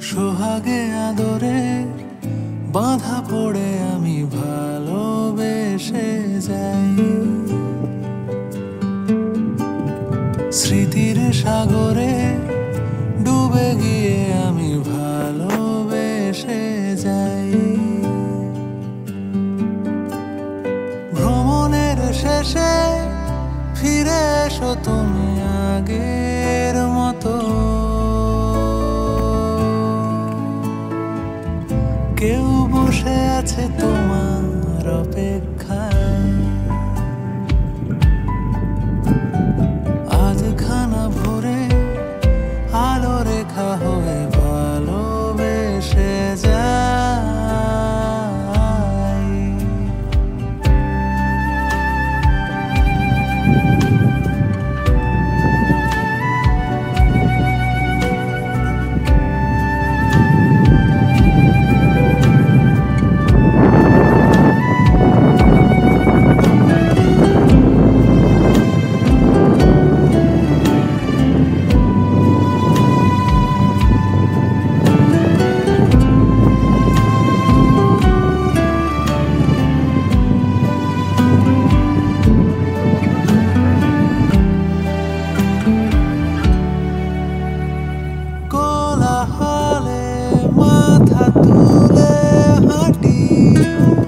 সোহাগে আদরে বাঁধা পড়ে আমি ভালোবেসে যাই। স্মৃতির সাগরে ডুবে গিয়ে আমি ভালোবেসে যাই। ভ্রমণের শেষে ফিরে এসো তুমি আগের বসে আছে তোমার तूने हटी।